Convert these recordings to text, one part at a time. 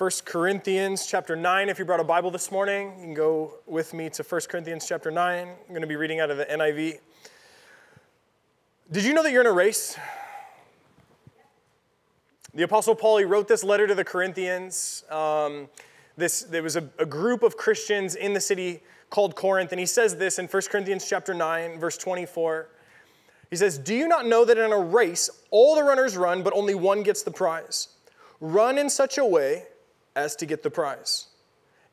1 Corinthians chapter 9. If you brought a Bible this morning, you can go with me to 1 Corinthians chapter 9. I'm going to be reading out of the NIV. Did you know that you're in a race? The Apostle Paul, he wrote this letter to the Corinthians. Um, this, there was a, a group of Christians in the city called Corinth, and he says this in 1 Corinthians chapter 9, verse 24. He says, Do you not know that in a race all the runners run, but only one gets the prize? Run in such a way as to get the prize.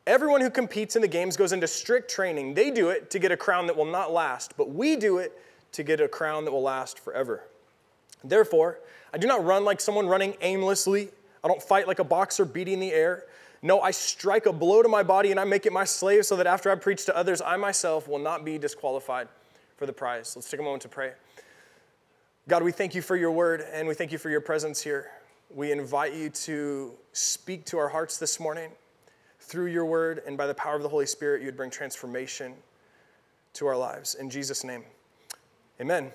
Everyone who competes in the games goes into strict training. They do it to get a crown that will not last, but we do it to get a crown that will last forever. Therefore, I do not run like someone running aimlessly. I don't fight like a boxer beating the air. No, I strike a blow to my body and I make it my slave so that after I preach to others, I myself will not be disqualified for the prize. Let's take a moment to pray. God, we thank you for your word and we thank you for your presence here. We invite you to speak to our hearts this morning through your word, and by the power of the Holy Spirit, you would bring transformation to our lives. In Jesus' name, amen.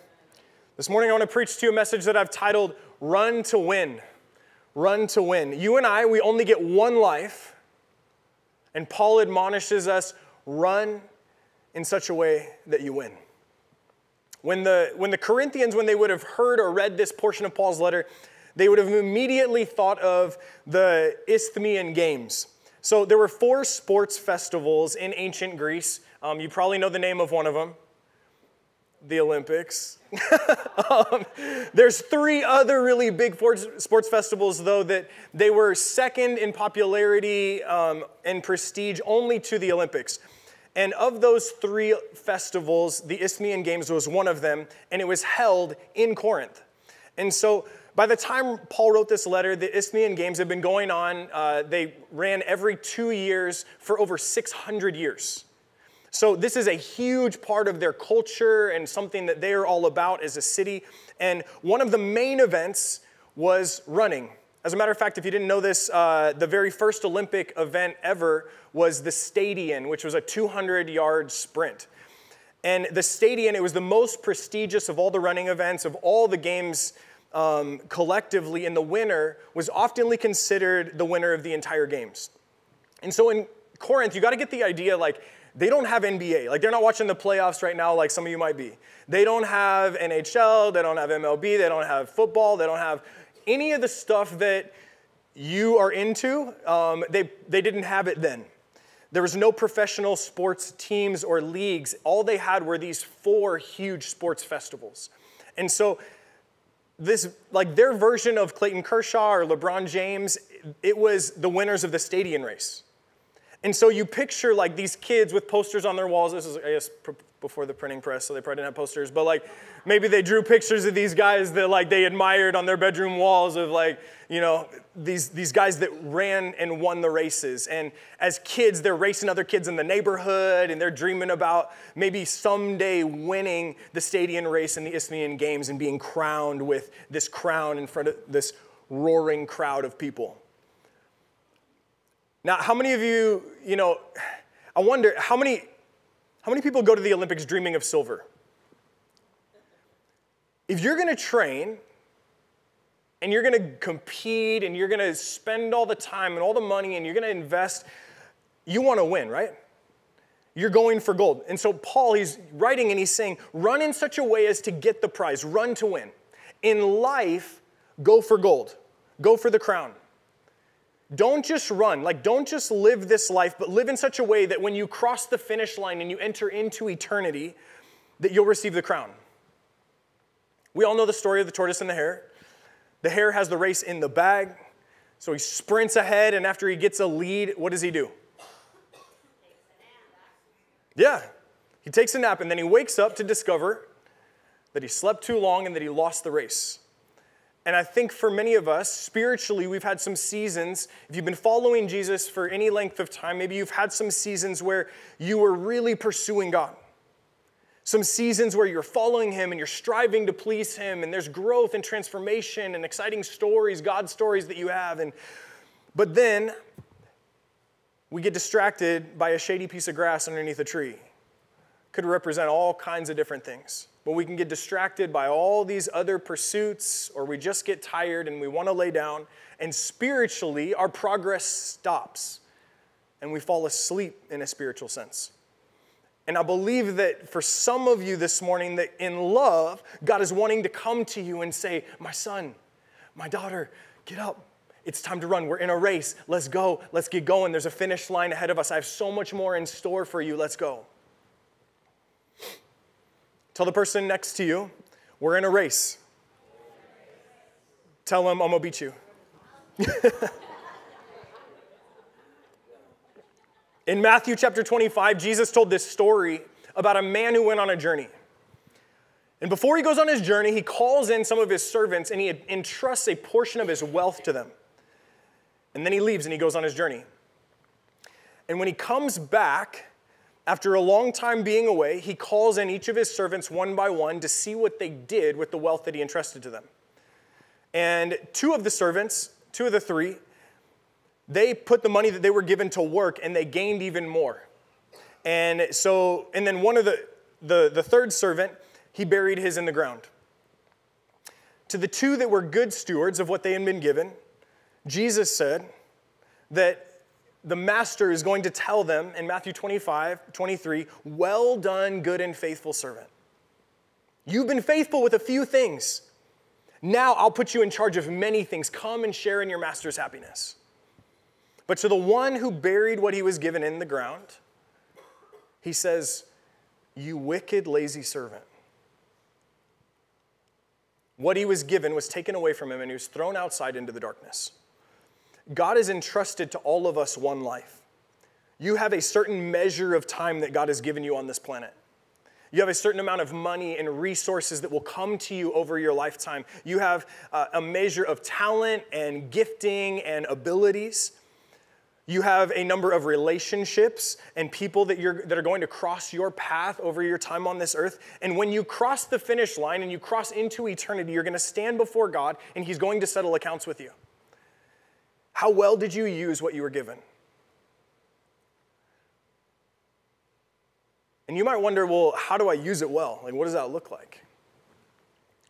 This morning, I want to preach to you a message that I've titled Run to Win. Run to Win. You and I, we only get one life, and Paul admonishes us run in such a way that you win. When the, when the Corinthians, when they would have heard or read this portion of Paul's letter, they would have immediately thought of the Isthmian Games. So there were four sports festivals in ancient Greece. Um, you probably know the name of one of them the Olympics. um, there's three other really big sports festivals, though, that they were second in popularity um, and prestige only to the Olympics. And of those three festivals, the Isthmian Games was one of them, and it was held in Corinth. And so by the time Paul wrote this letter, the Isthmian Games had been going on. Uh, they ran every two years for over 600 years. So, this is a huge part of their culture and something that they are all about as a city. And one of the main events was running. As a matter of fact, if you didn't know this, uh, the very first Olympic event ever was the Stadion, which was a 200 yard sprint. And the Stadion, it was the most prestigious of all the running events, of all the games um, collectively, and the winner was oftenly considered the winner of the entire games. And so in Corinth, you got to get the idea like, they don't have NBA. Like, they're not watching the playoffs right now, like some of you might be. They don't have NHL, they don't have MLB, they don't have football, they don't have any of the stuff that you are into. Um, they, they didn't have it then. There was no professional sports teams or leagues. All they had were these four huge sports festivals. And so this like their version of Clayton Kershaw or LeBron James, it was the winners of the stadium race. And so you picture like these kids with posters on their walls. This is, I guess, before the printing press, so they probably didn't have posters. But like, maybe they drew pictures of these guys that like they admired on their bedroom walls of like, you know, these these guys that ran and won the races. And as kids, they're racing other kids in the neighborhood, and they're dreaming about maybe someday winning the stadium race in the Isthmian Games and being crowned with this crown in front of this roaring crowd of people. Now, how many of you, you know, I wonder how many, how many people go to the Olympics dreaming of silver? If you're gonna train and you're gonna compete and you're gonna spend all the time and all the money and you're gonna invest, you wanna win, right? You're going for gold. And so Paul, he's writing and he's saying, run in such a way as to get the prize, run to win. In life, go for gold, go for the crown. Don't just run, like, don't just live this life, but live in such a way that when you cross the finish line and you enter into eternity, that you'll receive the crown. We all know the story of the tortoise and the hare. The hare has the race in the bag, so he sprints ahead, and after he gets a lead, what does he do? Yeah, he takes a nap, and then he wakes up to discover that he slept too long and that he lost the race. And I think for many of us, spiritually, we've had some seasons. If you've been following Jesus for any length of time, maybe you've had some seasons where you were really pursuing God. Some seasons where you're following Him and you're striving to please Him, and there's growth and transformation and exciting stories, God stories that you have. And, but then we get distracted by a shady piece of grass underneath a tree. Could represent all kinds of different things. But we can get distracted by all these other pursuits, or we just get tired and we want to lay down. And spiritually, our progress stops and we fall asleep in a spiritual sense. And I believe that for some of you this morning, that in love, God is wanting to come to you and say, My son, my daughter, get up. It's time to run. We're in a race. Let's go. Let's get going. There's a finish line ahead of us. I have so much more in store for you. Let's go. Tell the person next to you, we're in a race. Tell them I'm gonna beat you. in Matthew chapter 25, Jesus told this story about a man who went on a journey. And before he goes on his journey, he calls in some of his servants and he entrusts a portion of his wealth to them. And then he leaves and he goes on his journey. And when he comes back, after a long time being away, he calls in each of his servants one by one to see what they did with the wealth that he entrusted to them. And two of the servants, two of the three, they put the money that they were given to work and they gained even more. And so, and then one of the, the, the third servant, he buried his in the ground. To the two that were good stewards of what they had been given, Jesus said that the master is going to tell them in Matthew 25, 23, well done, good and faithful servant. You've been faithful with a few things. Now I'll put you in charge of many things. Come and share in your master's happiness. But to the one who buried what he was given in the ground, he says, You wicked, lazy servant. What he was given was taken away from him and he was thrown outside into the darkness. God has entrusted to all of us one life. You have a certain measure of time that God has given you on this planet. You have a certain amount of money and resources that will come to you over your lifetime. You have uh, a measure of talent and gifting and abilities. You have a number of relationships and people that, you're, that are going to cross your path over your time on this earth. And when you cross the finish line and you cross into eternity, you're going to stand before God and He's going to settle accounts with you. How well did you use what you were given? And you might wonder, well, how do I use it well? Like, what does that look like?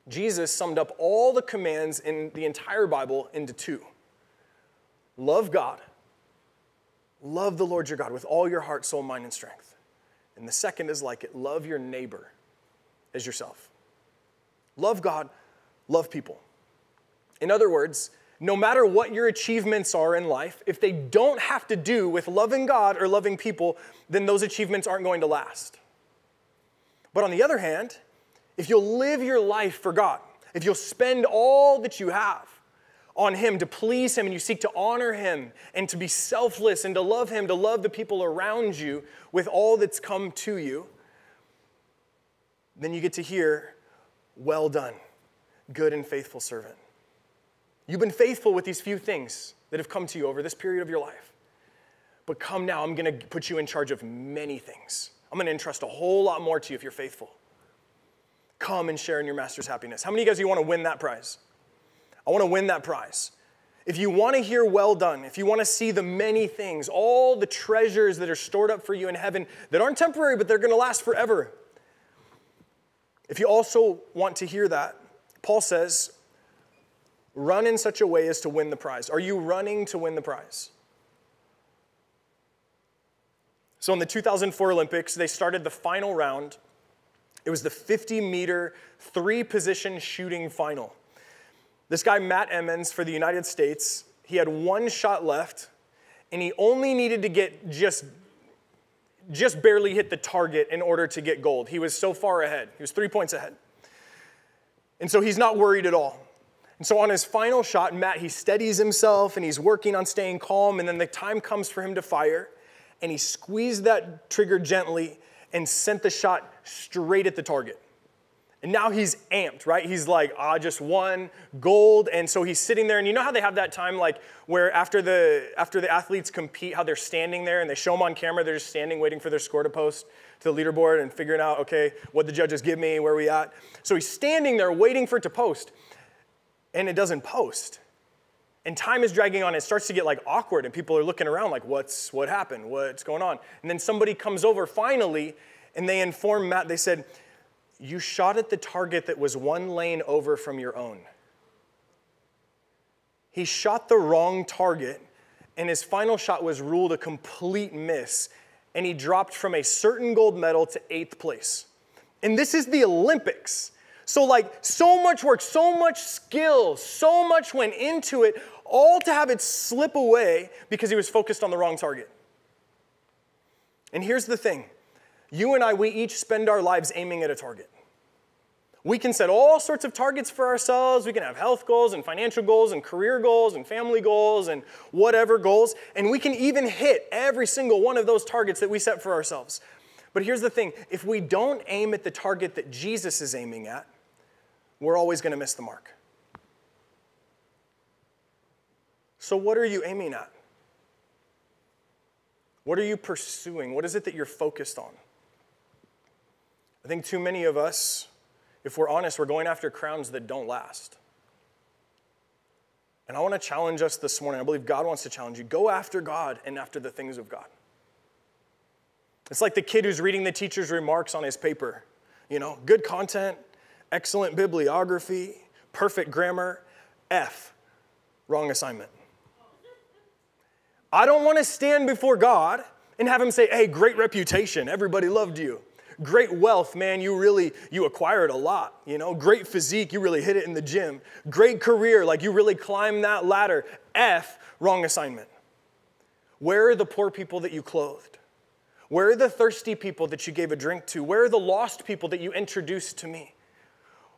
Jesus summed up all the commands in the entire Bible into two love God, love the Lord your God with all your heart, soul, mind, and strength. And the second is like it love your neighbor as yourself. Love God, love people. In other words, no matter what your achievements are in life, if they don't have to do with loving God or loving people, then those achievements aren't going to last. But on the other hand, if you'll live your life for God, if you'll spend all that you have on Him to please Him and you seek to honor Him and to be selfless and to love Him, to love the people around you with all that's come to you, then you get to hear, Well done, good and faithful servant. You've been faithful with these few things that have come to you over this period of your life. But come now, I'm going to put you in charge of many things. I'm going to entrust a whole lot more to you if you're faithful. Come and share in your master's happiness. How many of you guys you want to win that prize? I want to win that prize. If you want to hear well done, if you want to see the many things, all the treasures that are stored up for you in heaven that aren't temporary, but they're going to last forever. If you also want to hear that, Paul says, Run in such a way as to win the prize. Are you running to win the prize? So in the 2004 Olympics, they started the final round. It was the 50 meter, three position shooting final. This guy, Matt Emmons, for the United States, he had one shot left, and he only needed to get just, just barely hit the target in order to get gold. He was so far ahead, he was three points ahead. And so he's not worried at all. And so on his final shot, Matt, he steadies himself and he's working on staying calm. And then the time comes for him to fire. And he squeezed that trigger gently and sent the shot straight at the target. And now he's amped, right? He's like, ah, just won gold. And so he's sitting there. And you know how they have that time, like, where after the, after the athletes compete, how they're standing there and they show them on camera, they're just standing waiting for their score to post to the leaderboard and figuring out, okay, what the judges give me, where we at. So he's standing there waiting for it to post and it doesn't post. And time is dragging on. It starts to get like awkward, and people are looking around like, what's what happened? What's going on? And then somebody comes over finally, and they inform Matt, they said, you shot at the target that was one lane over from your own. He shot the wrong target, and his final shot was ruled a complete miss, and he dropped from a certain gold medal to eighth place. And this is the Olympics. So, like, so much work, so much skill, so much went into it, all to have it slip away because he was focused on the wrong target. And here's the thing you and I, we each spend our lives aiming at a target. We can set all sorts of targets for ourselves. We can have health goals and financial goals and career goals and family goals and whatever goals. And we can even hit every single one of those targets that we set for ourselves. But here's the thing if we don't aim at the target that Jesus is aiming at, we're always going to miss the mark. So, what are you aiming at? What are you pursuing? What is it that you're focused on? I think too many of us, if we're honest, we're going after crowns that don't last. And I want to challenge us this morning. I believe God wants to challenge you. Go after God and after the things of God. It's like the kid who's reading the teacher's remarks on his paper. You know, good content, excellent bibliography, perfect grammar, F, wrong assignment. I don't want to stand before God and have him say, hey, great reputation, everybody loved you. Great wealth, man, you really, you acquired a lot, you know? Great physique, you really hit it in the gym. Great career, like you really climbed that ladder. F, wrong assignment. Where are the poor people that you clothed? Where are the thirsty people that you gave a drink to? Where are the lost people that you introduced to me?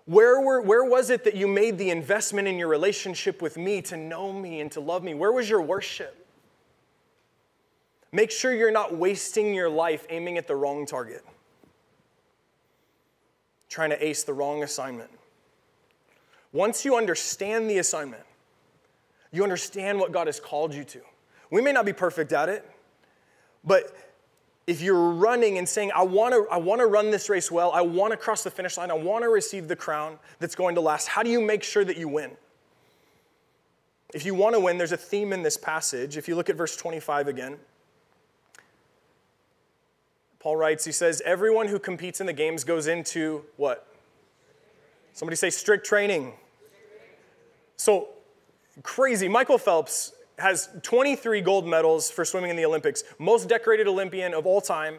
Where, were, where was it that you made the investment in your relationship with me to know me and to love me? Where was your worship? Make sure you're not wasting your life aiming at the wrong target trying to ace the wrong assignment. Once you understand the assignment, you understand what God has called you to. We may not be perfect at it, but if you're running and saying, I want to I wanna run this race well, I want to cross the finish line, I want to receive the crown that's going to last, how do you make sure that you win? If you want to win, there's a theme in this passage. If you look at verse 25 again, Paul writes, he says, everyone who competes in the games goes into what? Somebody say strict training. So crazy. Michael Phelps has 23 gold medals for swimming in the Olympics, most decorated Olympian of all time.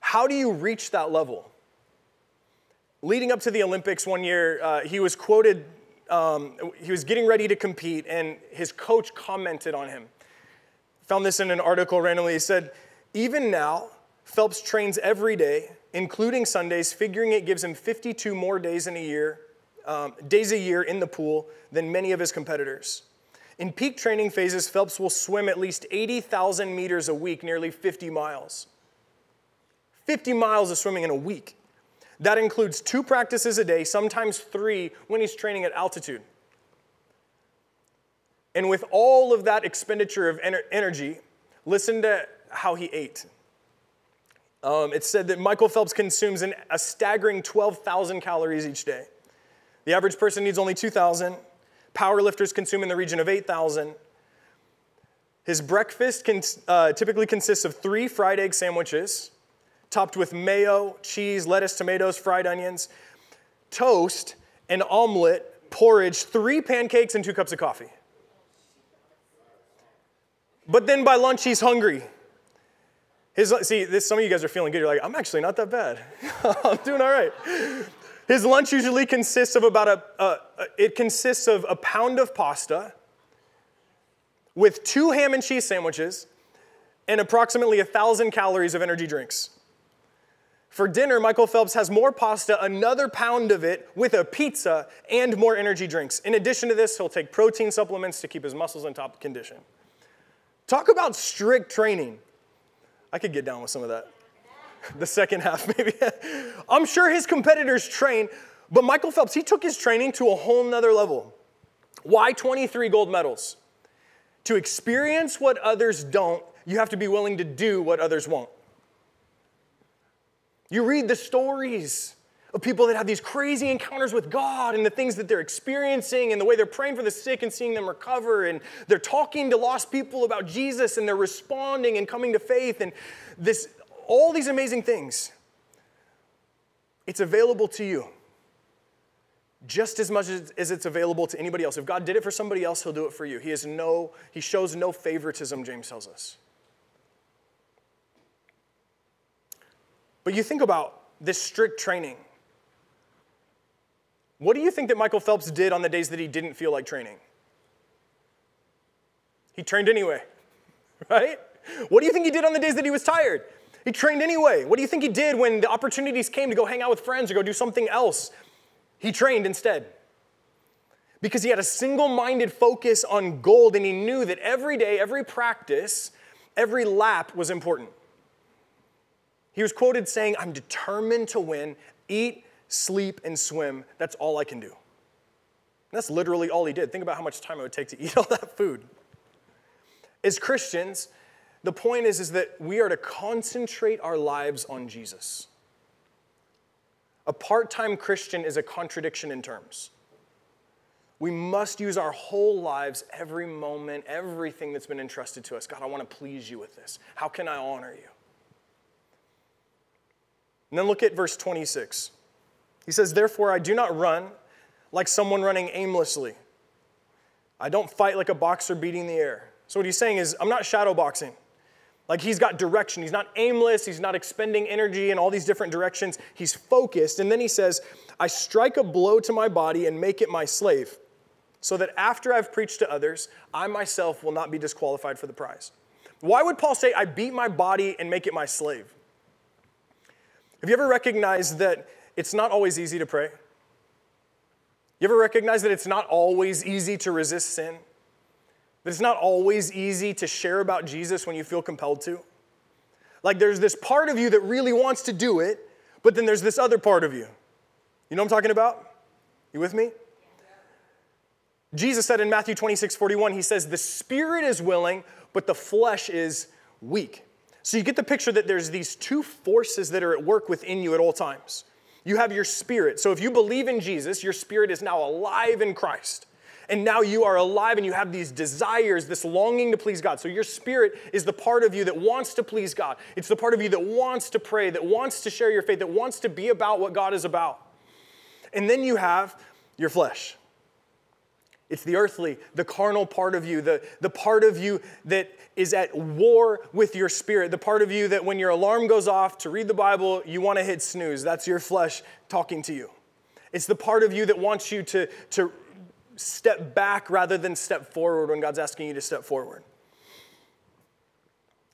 How do you reach that level? Leading up to the Olympics one year, uh, he was quoted, um, he was getting ready to compete, and his coach commented on him. Found this in an article randomly. He said, Even now, Phelps trains every day, including Sundays, figuring it gives him 52 more days in a year, um, days a year in the pool than many of his competitors. In peak training phases, Phelps will swim at least 80,000 meters a week, nearly 50 miles. 50 miles of swimming in a week. That includes two practices a day, sometimes three when he's training at altitude. And with all of that expenditure of energy, listen to how he ate. Um, it said that Michael Phelps consumes an, a staggering 12,000 calories each day. The average person needs only 2,000. Powerlifters consume in the region of 8,000. His breakfast can, uh, typically consists of three fried egg sandwiches, topped with mayo, cheese, lettuce, tomatoes, fried onions, toast, an omelet, porridge, three pancakes, and two cups of coffee. But then by lunch, he's hungry. His, see, this, some of you guys are feeling good. You're like, I'm actually not that bad. I'm doing all right. His lunch usually consists of about a, a, it consists of a pound of pasta with two ham and cheese sandwiches and approximately a thousand calories of energy drinks. For dinner, Michael Phelps has more pasta, another pound of it, with a pizza and more energy drinks. In addition to this, he'll take protein supplements to keep his muscles in top condition. Talk about strict training. I could get down with some of that. The second half, maybe. I'm sure his competitors train, but Michael Phelps, he took his training to a whole nother level. Why 23 gold medals? To experience what others don't, you have to be willing to do what others won't. You read the stories of people that have these crazy encounters with God and the things that they're experiencing and the way they're praying for the sick and seeing them recover and they're talking to lost people about Jesus and they're responding and coming to faith and this all these amazing things. it's available to you just as much as it's available to anybody else. If God did it for somebody else, he'll do it for you. He has no he shows no favoritism, James tells us. But you think about this strict training. What do you think that Michael Phelps did on the days that he didn't feel like training? He trained anyway, right? What do you think he did on the days that he was tired? He trained anyway. What do you think he did when the opportunities came to go hang out with friends or go do something else? He trained instead. Because he had a single minded focus on gold and he knew that every day, every practice, every lap was important. He was quoted saying, I'm determined to win, eat, sleep, and swim. That's all I can do. And that's literally all he did. Think about how much time it would take to eat all that food. As Christians, the point is, is that we are to concentrate our lives on Jesus. A part time Christian is a contradiction in terms. We must use our whole lives, every moment, everything that's been entrusted to us. God, I want to please you with this. How can I honor you? And then look at verse 26. He says, Therefore, I do not run like someone running aimlessly. I don't fight like a boxer beating the air. So, what he's saying is, I'm not shadow boxing. Like he's got direction. He's not aimless. He's not expending energy in all these different directions. He's focused. And then he says, I strike a blow to my body and make it my slave, so that after I've preached to others, I myself will not be disqualified for the prize. Why would Paul say, I beat my body and make it my slave? Have you ever recognized that it's not always easy to pray? You ever recognize that it's not always easy to resist sin? That it's not always easy to share about Jesus when you feel compelled to. Like there's this part of you that really wants to do it, but then there's this other part of you. You know what I'm talking about? You with me? Jesus said in Matthew 26, 41, he says, The spirit is willing, but the flesh is weak. So you get the picture that there's these two forces that are at work within you at all times. You have your spirit. So if you believe in Jesus, your spirit is now alive in Christ and now you are alive and you have these desires, this longing to please God. So your spirit is the part of you that wants to please God. It's the part of you that wants to pray, that wants to share your faith, that wants to be about what God is about. And then you have your flesh. It's the earthly, the carnal part of you, the, the part of you that is at war with your spirit, the part of you that when your alarm goes off to read the Bible, you want to hit snooze. That's your flesh talking to you. It's the part of you that wants you to, to step back rather than step forward when God's asking you to step forward.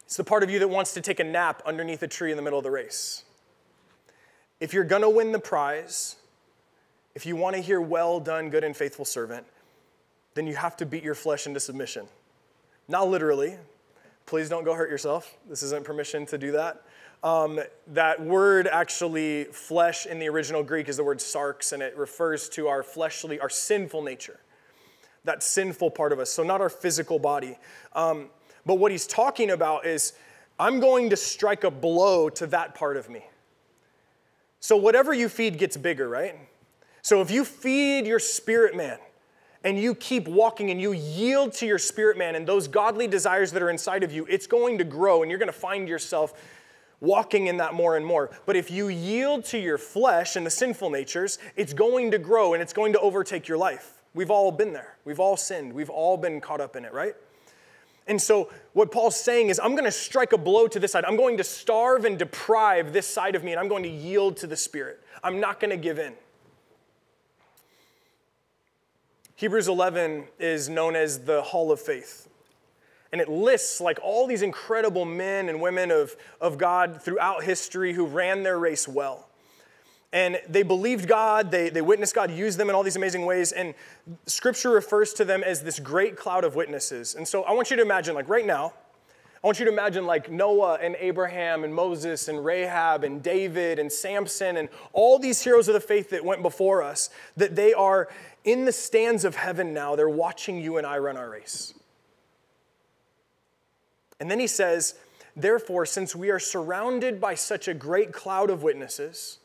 It's the part of you that wants to take a nap underneath a tree in the middle of the race. If you're going to win the prize, if you want to hear, well done, good and faithful servant, then you have to beat your flesh into submission. Not literally. Please don't go hurt yourself. This isn't permission to do that. Um, that word actually, flesh in the original Greek is the word sarx, and it refers to our fleshly, our sinful nature, that sinful part of us. So, not our physical body. Um, but what he's talking about is, I'm going to strike a blow to that part of me. So, whatever you feed gets bigger, right? So, if you feed your spirit man, and you keep walking and you yield to your spirit man and those godly desires that are inside of you, it's going to grow and you're going to find yourself walking in that more and more. But if you yield to your flesh and the sinful natures, it's going to grow and it's going to overtake your life. We've all been there. We've all sinned. We've all been caught up in it, right? And so, what Paul's saying is, I'm going to strike a blow to this side. I'm going to starve and deprive this side of me, and I'm going to yield to the Spirit. I'm not going to give in. Hebrews 11 is known as the Hall of Faith and it lists like all these incredible men and women of, of God throughout history who ran their race well. And they believed God, they, they witnessed God use them in all these amazing ways, and scripture refers to them as this great cloud of witnesses. And so I want you to imagine, like right now, I want you to imagine like Noah and Abraham and Moses and Rahab and David and Samson and all these heroes of the faith that went before us, that they are in the stands of heaven now. They're watching you and I run our race. And then he says, Therefore, since we are surrounded by such a great cloud of witnesses,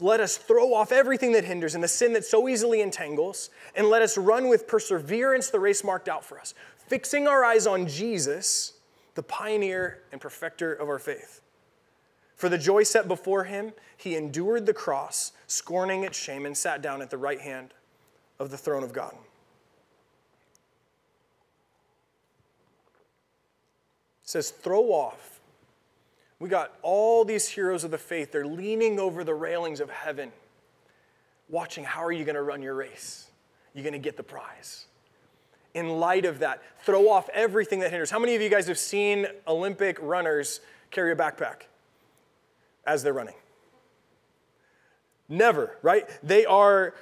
let us throw off everything that hinders and the sin that so easily entangles, and let us run with perseverance the race marked out for us, fixing our eyes on Jesus, the pioneer and perfecter of our faith. For the joy set before him, he endured the cross, scorning its shame, and sat down at the right hand of the throne of God. Says, throw off. We got all these heroes of the faith. They're leaning over the railings of heaven, watching how are you going to run your race? You're going to get the prize. In light of that, throw off everything that hinders. How many of you guys have seen Olympic runners carry a backpack? as they're running. Never, right? They are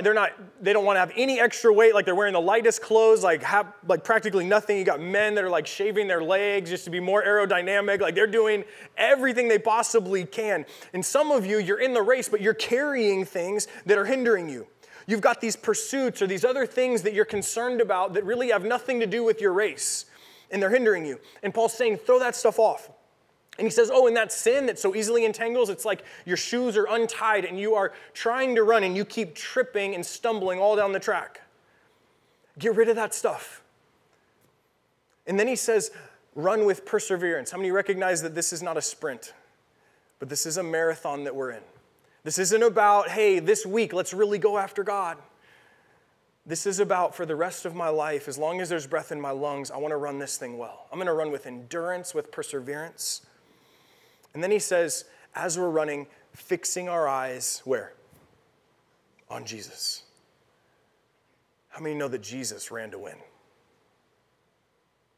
they're not they don't want to have any extra weight like they're wearing the lightest clothes like have like practically nothing. You got men that are like shaving their legs just to be more aerodynamic. Like they're doing everything they possibly can. And some of you you're in the race but you're carrying things that are hindering you. You've got these pursuits or these other things that you're concerned about that really have nothing to do with your race and they're hindering you. And paul's saying throw that stuff off and he says, Oh, and that sin that so easily entangles, it's like your shoes are untied and you are trying to run and you keep tripping and stumbling all down the track. Get rid of that stuff. And then he says, Run with perseverance. How many recognize that this is not a sprint, but this is a marathon that we're in? This isn't about, hey, this week, let's really go after God. This is about for the rest of my life, as long as there's breath in my lungs, I want to run this thing well. I'm going to run with endurance, with perseverance. And then he says, as we're running, fixing our eyes where? On Jesus. How many know that Jesus ran to win?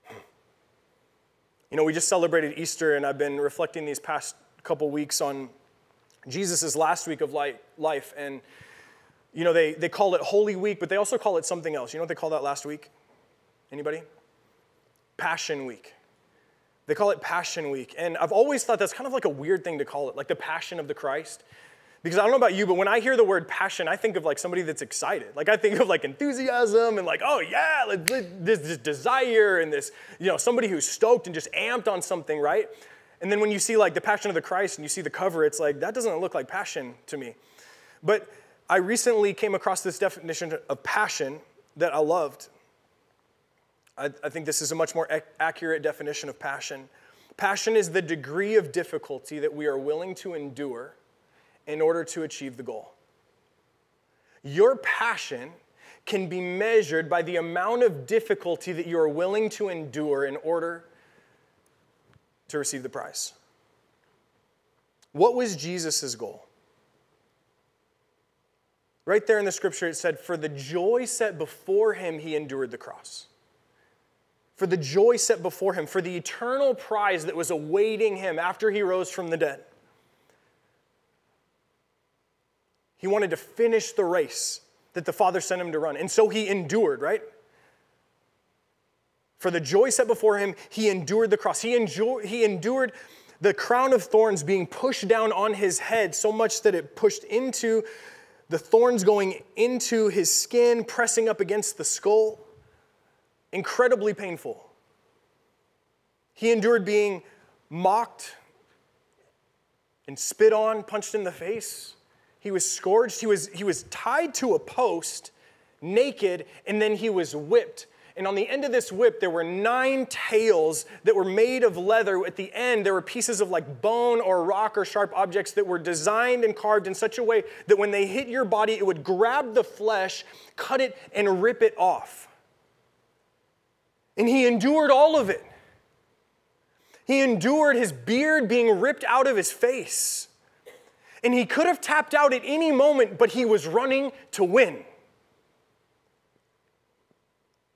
You know, we just celebrated Easter, and I've been reflecting these past couple weeks on Jesus' last week of life. And, you know, they, they call it Holy Week, but they also call it something else. You know what they call that last week? Anybody? Passion Week. They call it Passion Week. And I've always thought that's kind of like a weird thing to call it, like the passion of the Christ. Because I don't know about you, but when I hear the word passion, I think of like somebody that's excited. Like I think of like enthusiasm and like, oh yeah, like this, this desire and this, you know, somebody who's stoked and just amped on something, right? And then when you see like the passion of the Christ and you see the cover, it's like, that doesn't look like passion to me. But I recently came across this definition of passion that I loved. I, I think this is a much more ac- accurate definition of passion. Passion is the degree of difficulty that we are willing to endure in order to achieve the goal. Your passion can be measured by the amount of difficulty that you are willing to endure in order to receive the prize. What was Jesus' goal? Right there in the scripture, it said, For the joy set before him, he endured the cross for the joy set before him, for the eternal prize that was awaiting him after he rose from the dead. He wanted to finish the race that the Father sent him to run. And so he endured, right? For the joy set before him, he endured the cross. He, he endured the crown of thorns being pushed down on his head so much that it pushed into the thorns going into his skin, pressing up against the skull incredibly painful. He endured being mocked and spit on, punched in the face. He was scourged. He was, he was tied to a post, naked, and then he was whipped. And on the end of this whip, there were nine tails that were made of leather. At the end, there were pieces of like bone or rock or sharp objects that were designed and carved in such a way that when they hit your body, it would grab the flesh, cut it, and rip it off. And he endured all of it. He endured his beard being ripped out of his face. And he could have tapped out at any moment, but he was running to win.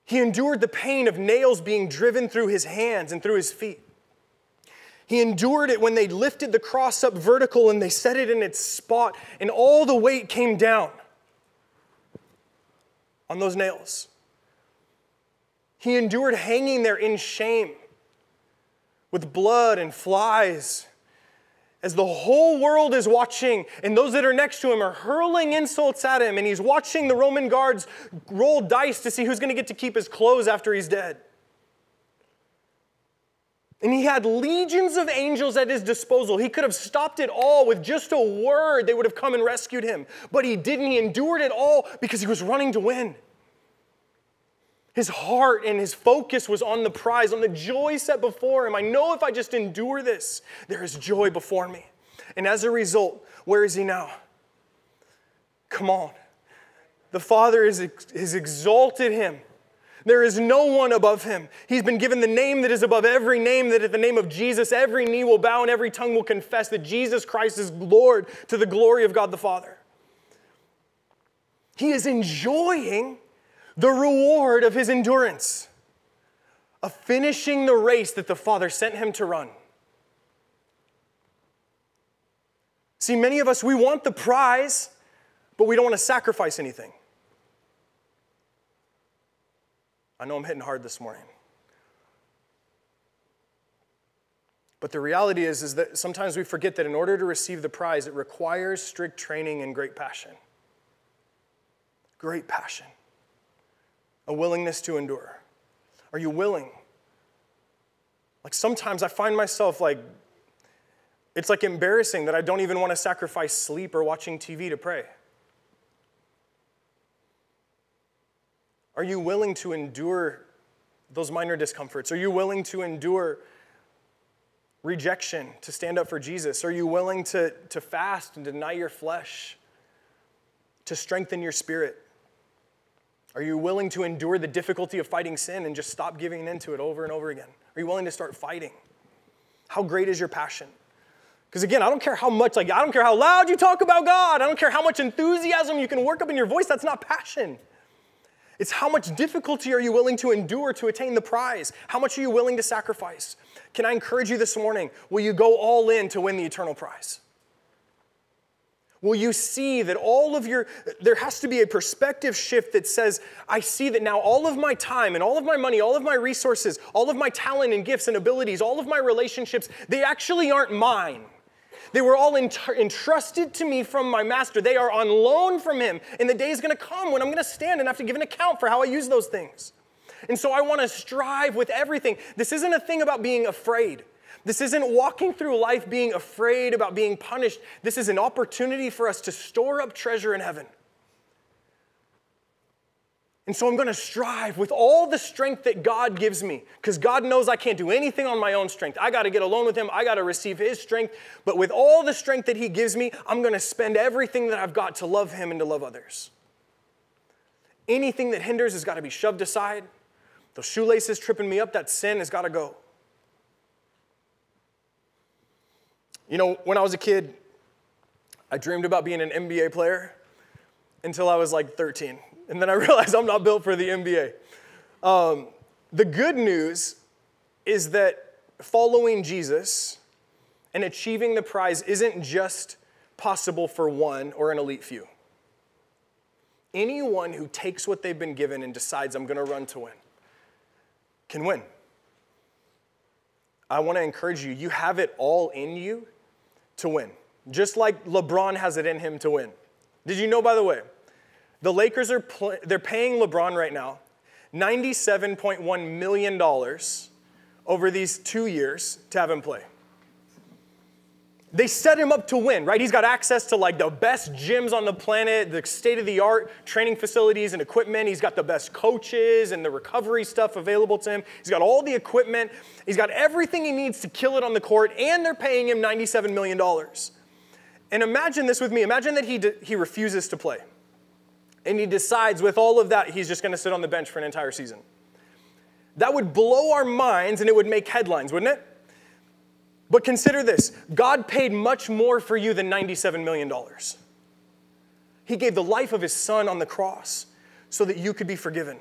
He endured the pain of nails being driven through his hands and through his feet. He endured it when they lifted the cross up vertical and they set it in its spot, and all the weight came down on those nails. He endured hanging there in shame with blood and flies as the whole world is watching and those that are next to him are hurling insults at him and he's watching the Roman guards roll dice to see who's going to get to keep his clothes after he's dead. And he had legions of angels at his disposal. He could have stopped it all with just a word. They would have come and rescued him. But he didn't. He endured it all because he was running to win. His heart and his focus was on the prize, on the joy set before him. I know if I just endure this, there is joy before me. And as a result, where is he now? Come on. The Father has, exalted him. There is no one above him. He's been given the name that is above every name, that at the name of Jesus, every knee will bow and every tongue will confess that Jesus Christ is Lord to the glory of God the Father. He is enjoying the reward of his endurance, of finishing the race that the Father sent him to run. See, many of us, we want the prize, but we don't want to sacrifice anything. I know I'm hitting hard this morning. But the reality is, is that sometimes we forget that in order to receive the prize, it requires strict training and great passion. Great passion. A willingness to endure. Are you willing? Like sometimes I find myself like, it's like embarrassing that I don't even want to sacrifice sleep or watching TV to pray. Are you willing to endure those minor discomforts? Are you willing to endure rejection to stand up for Jesus? Are you willing to, to fast and deny your flesh to strengthen your spirit? Are you willing to endure the difficulty of fighting sin and just stop giving in to it over and over again? Are you willing to start fighting? How great is your passion? Because again, I don't care how much, like, I don't care how loud you talk about God. I don't care how much enthusiasm you can work up in your voice. That's not passion. It's how much difficulty are you willing to endure to attain the prize? How much are you willing to sacrifice? Can I encourage you this morning? Will you go all in to win the eternal prize? Will you see that all of your, there has to be a perspective shift that says, I see that now all of my time and all of my money, all of my resources, all of my talent and gifts and abilities, all of my relationships, they actually aren't mine. They were all entrusted to me from my master. They are on loan from him. And the day is going to come when I'm going to stand and have to give an account for how I use those things. And so I want to strive with everything. This isn't a thing about being afraid. This isn't walking through life being afraid about being punished. This is an opportunity for us to store up treasure in heaven. And so I'm going to strive with all the strength that God gives me because God knows I can't do anything on my own strength. I got to get alone with Him, I got to receive His strength. But with all the strength that He gives me, I'm going to spend everything that I've got to love Him and to love others. Anything that hinders has got to be shoved aside. Those shoelaces tripping me up, that sin has got to go. You know, when I was a kid, I dreamed about being an NBA player until I was like 13. And then I realized I'm not built for the NBA. Um, the good news is that following Jesus and achieving the prize isn't just possible for one or an elite few. Anyone who takes what they've been given and decides, I'm going to run to win, can win. I want to encourage you, you have it all in you to win, just like LeBron has it in him to win. Did you know, by the way, the Lakers are pl- they're paying LeBron right now $97.1 million over these two years to have him play. They set him up to win, right? He's got access to like the best gyms on the planet, the state of the art training facilities and equipment. He's got the best coaches and the recovery stuff available to him. He's got all the equipment. He's got everything he needs to kill it on the court, and they're paying him $97 million. And imagine this with me. Imagine that he, he refuses to play and he decides with all of that, he's just going to sit on the bench for an entire season. That would blow our minds and it would make headlines, wouldn't it? But consider this God paid much more for you than $97 million. He gave the life of his son on the cross so that you could be forgiven,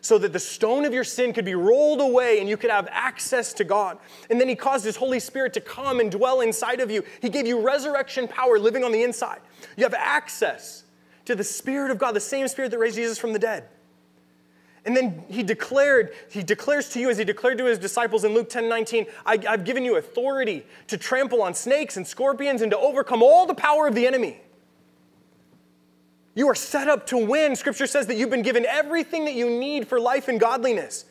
so that the stone of your sin could be rolled away and you could have access to God. And then he caused his Holy Spirit to come and dwell inside of you. He gave you resurrection power living on the inside. You have access to the Spirit of God, the same Spirit that raised Jesus from the dead. And then he declared, he declares to you as he declared to his disciples in Luke 10 19, I, have given you authority to trample on snakes and scorpions and to overcome all the power of the enemy. You are set up to win. Scripture says that you've been given everything that you need for life and godliness.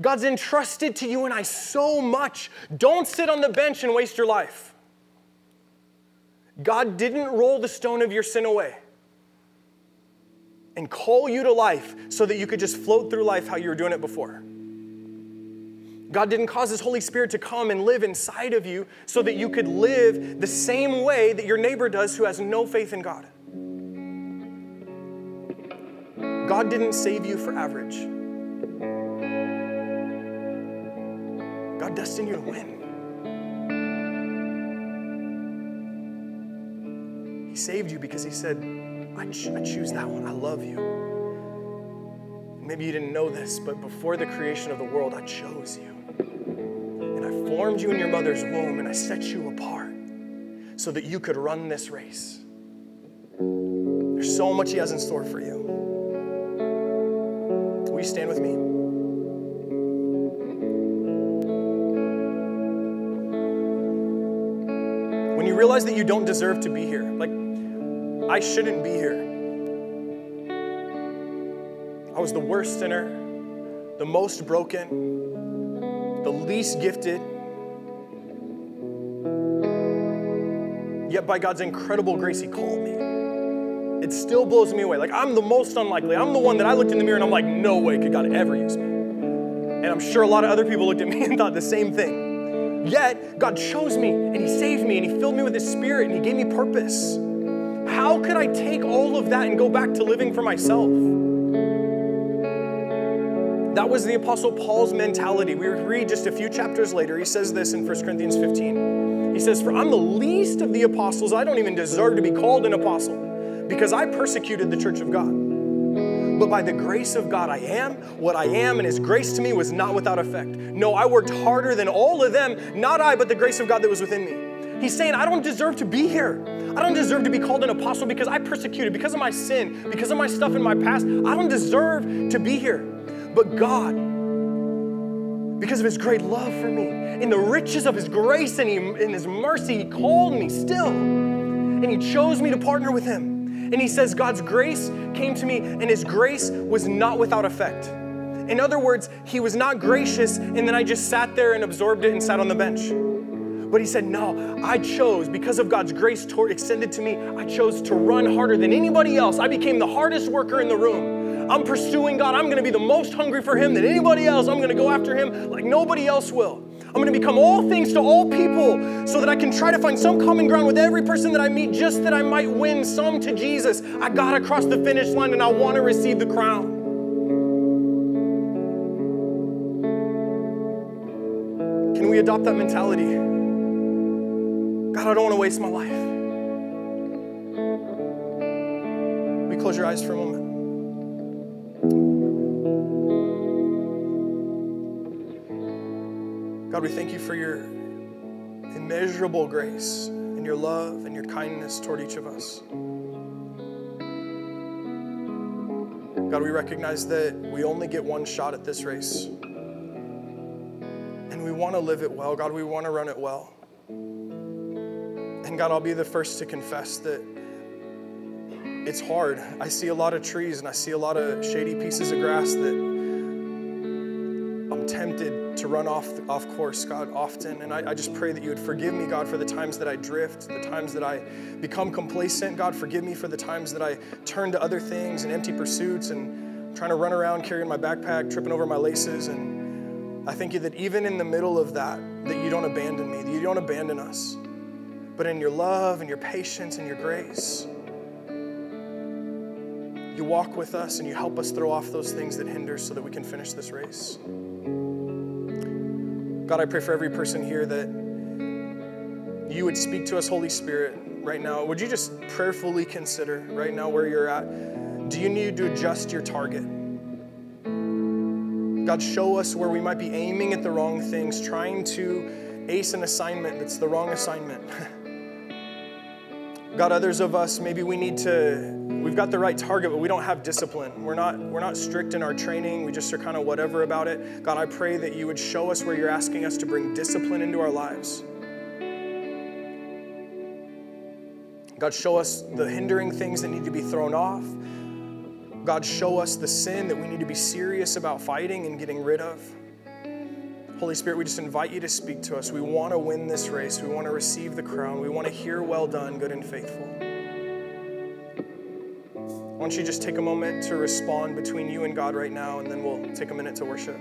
God's entrusted to you and I so much. Don't sit on the bench and waste your life. God didn't roll the stone of your sin away and call you to life so that you could just float through life how you were doing it before. God didn't cause His Holy Spirit to come and live inside of you so that you could live the same way that your neighbor does who has no faith in God. God didn't save you for average. God destined you to win. He saved you because He said, I, I choose that one. I love you. Maybe you didn't know this, but before the creation of the world, I chose you. And I formed you in your mother's womb and I set you apart so that you could run this race. There's so much He has in store for you. Will you stand with me? When you realize that you don't deserve to be here, like, I shouldn't be here. I was the worst sinner, the most broken, the least gifted. Yet by God's incredible grace, He called me it still blows me away. Like, I'm the most unlikely. I'm the one that I looked in the mirror and I'm like, no way could God ever use me. And I'm sure a lot of other people looked at me and thought the same thing. Yet, God chose me and He saved me and He filled me with His Spirit and He gave me purpose. How could I take all of that and go back to living for myself? That was the Apostle Paul's mentality. We read just a few chapters later, he says this in 1 Corinthians 15. He says, For I'm the least of the apostles. I don't even deserve to be called an apostle because I persecuted the church of God. But by the grace of God, I am what I am, and His grace to me was not without effect. No, I worked harder than all of them, not I, but the grace of God that was within me. He's saying, I don't deserve to be here. I don't deserve to be called an apostle because I persecuted, because of my sin, because of my stuff in my past. I don't deserve to be here. But God, because of His great love for me, in the riches of His grace and in His mercy, He called me still. And He chose me to partner with Him. And he says, God's grace came to me, and his grace was not without effect. In other words, he was not gracious, and then I just sat there and absorbed it and sat on the bench. But he said, No, I chose, because of God's grace toward, extended to me, I chose to run harder than anybody else. I became the hardest worker in the room. I'm pursuing God. I'm going to be the most hungry for Him than anybody else. I'm going to go after Him like nobody else will. I'm going to become all things to all people so that I can try to find some common ground with every person that I meet just that I might win some to Jesus. I got across the finish line and I want to receive the crown. Can we adopt that mentality? God, I don't want to waste my life. We close your eyes for a moment. God, we thank you for your immeasurable grace and your love and your kindness toward each of us. God, we recognize that we only get one shot at this race. And we want to live it well. God, we want to run it well. And God, I'll be the first to confess that it's hard. I see a lot of trees and I see a lot of shady pieces of grass that I'm tempted to run off, off course, God, often. And I, I just pray that you would forgive me, God, for the times that I drift, the times that I become complacent. God, forgive me for the times that I turn to other things and empty pursuits and trying to run around carrying my backpack, tripping over my laces. And I thank you that even in the middle of that, that you don't abandon me, that you don't abandon us. But in your love and your patience and your grace, you walk with us and you help us throw off those things that hinder so that we can finish this race. God, I pray for every person here that you would speak to us, Holy Spirit, right now. Would you just prayerfully consider right now where you're at? Do you need to adjust your target? God, show us where we might be aiming at the wrong things, trying to ace an assignment that's the wrong assignment. God, others of us, maybe we need to, we've got the right target, but we don't have discipline. We're not, we're not strict in our training. We just are kind of whatever about it. God, I pray that you would show us where you're asking us to bring discipline into our lives. God, show us the hindering things that need to be thrown off. God, show us the sin that we need to be serious about fighting and getting rid of. Holy Spirit, we just invite you to speak to us. We want to win this race. We want to receive the crown. We want to hear, well done, good and faithful. Why don't you just take a moment to respond between you and God right now, and then we'll take a minute to worship.